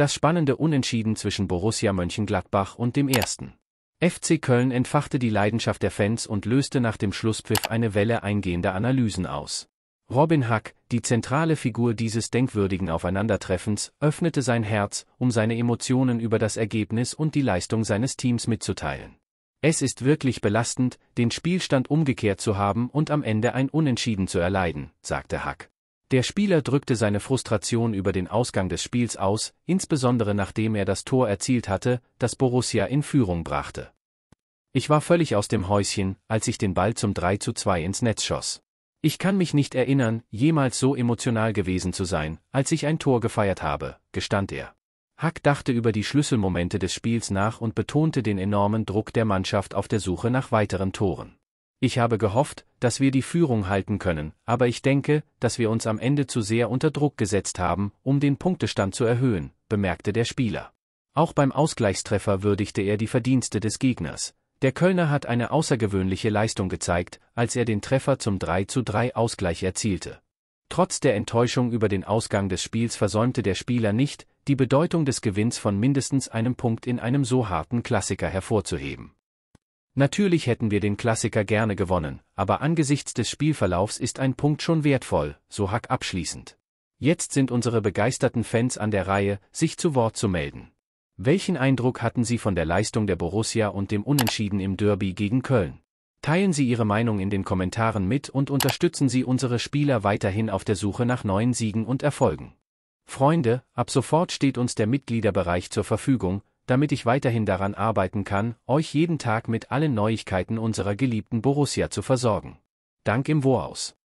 Das spannende Unentschieden zwischen Borussia Mönchengladbach und dem ersten. FC Köln entfachte die Leidenschaft der Fans und löste nach dem Schlusspfiff eine Welle eingehender Analysen aus. Robin Hack, die zentrale Figur dieses denkwürdigen Aufeinandertreffens, öffnete sein Herz, um seine Emotionen über das Ergebnis und die Leistung seines Teams mitzuteilen. Es ist wirklich belastend, den Spielstand umgekehrt zu haben und am Ende ein Unentschieden zu erleiden, sagte Hack. Der Spieler drückte seine Frustration über den Ausgang des Spiels aus, insbesondere nachdem er das Tor erzielt hatte, das Borussia in Führung brachte. Ich war völlig aus dem Häuschen, als ich den Ball zum 3 zu 2 ins Netz schoss. Ich kann mich nicht erinnern, jemals so emotional gewesen zu sein, als ich ein Tor gefeiert habe, gestand er. Hack dachte über die Schlüsselmomente des Spiels nach und betonte den enormen Druck der Mannschaft auf der Suche nach weiteren Toren. Ich habe gehofft, dass wir die Führung halten können, aber ich denke, dass wir uns am Ende zu sehr unter Druck gesetzt haben, um den Punktestand zu erhöhen, bemerkte der Spieler. Auch beim Ausgleichstreffer würdigte er die Verdienste des Gegners. Der Kölner hat eine außergewöhnliche Leistung gezeigt, als er den Treffer zum 3 zu 3 Ausgleich erzielte. Trotz der Enttäuschung über den Ausgang des Spiels versäumte der Spieler nicht, die Bedeutung des Gewinns von mindestens einem Punkt in einem so harten Klassiker hervorzuheben. Natürlich hätten wir den Klassiker gerne gewonnen, aber angesichts des Spielverlaufs ist ein Punkt schon wertvoll, so Hack abschließend. Jetzt sind unsere begeisterten Fans an der Reihe, sich zu Wort zu melden. Welchen Eindruck hatten Sie von der Leistung der Borussia und dem Unentschieden im Derby gegen Köln? Teilen Sie Ihre Meinung in den Kommentaren mit und unterstützen Sie unsere Spieler weiterhin auf der Suche nach neuen Siegen und Erfolgen. Freunde, ab sofort steht uns der Mitgliederbereich zur Verfügung, damit ich weiterhin daran arbeiten kann, euch jeden Tag mit allen Neuigkeiten unserer geliebten Borussia zu versorgen. Dank im Voraus.